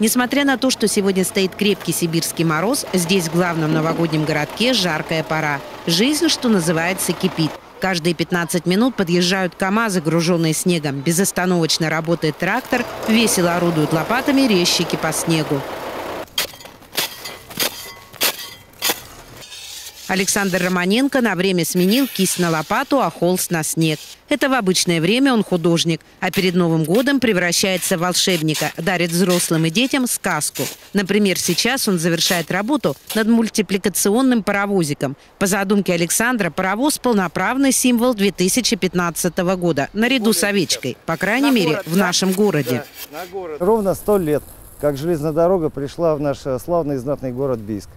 Несмотря на то, что сегодня стоит крепкий сибирский мороз, здесь, в главном новогоднем городке, жаркая пора. Жизнь, что называется, кипит. Каждые 15 минут подъезжают КАМАЗы, груженные снегом. Безостановочно работает трактор, весело орудуют лопатами резчики по снегу. Александр Романенко на время сменил кисть на лопату, а холст на снег. Это в обычное время он художник, а перед Новым годом превращается в волшебника, дарит взрослым и детям сказку. Например, сейчас он завершает работу над мультипликационным паровозиком. По задумке Александра, паровоз – полноправный символ 2015 года, наряду с овечкой, по крайней мере, в нашем городе. Ровно сто лет, как железная дорога пришла в наш славный и знатный город Бийск.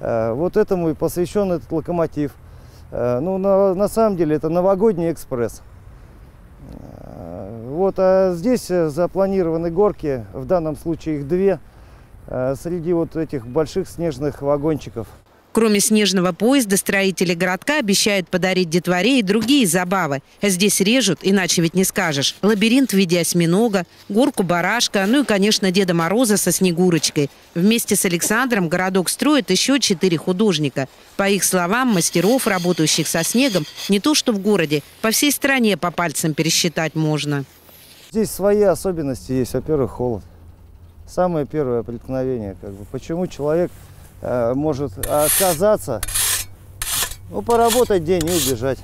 Э, вот этому и посвящен этот локомотив. Э, ну, на, на самом деле, это новогодний экспресс. Э, вот, а здесь запланированы горки, в данном случае их две, среди вот этих больших снежных вагончиков. Кроме снежного поезда, строители городка обещают подарить детворе и другие забавы. Здесь режут, иначе ведь не скажешь. Лабиринт в виде осьминога, горку барашка, ну и, конечно, Деда Мороза со Снегурочкой. Вместе с Александром городок строит еще четыре художника. По их словам, мастеров, работающих со снегом, не то что в городе, по всей стране по пальцам пересчитать можно. Здесь свои особенности есть. Во-первых, холод. Самое первое преткновение. Как бы. Почему человек Э, может отказаться, ну, поработать день и убежать.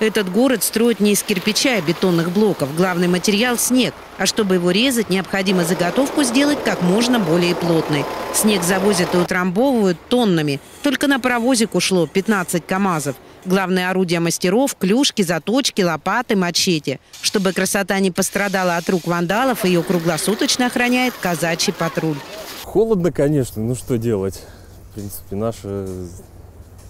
Этот город строят не из кирпича и бетонных блоков. Главный материал – снег. А чтобы его резать, необходимо заготовку сделать как можно более плотной. Снег завозят и утрамбовывают тоннами. Только на паровозик ушло 15 КАМАЗов. Главное орудие мастеров – клюшки, заточки, лопаты, мачете. Чтобы красота не пострадала от рук вандалов, ее круглосуточно охраняет казачий патруль. Холодно, конечно, ну что делать? В принципе, наша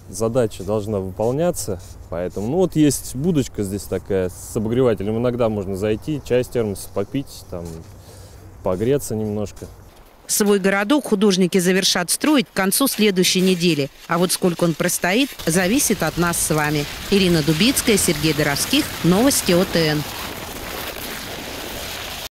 задача должна выполняться. Поэтому, ну вот есть будочка здесь такая с обогревателем. Иногда можно зайти, чай с термоса попить, там, погреться немножко. Свой городок художники завершат строить к концу следующей недели. А вот сколько он простоит, зависит от нас с вами. Ирина Дубицкая, Сергей Доровских. Новости ОТН.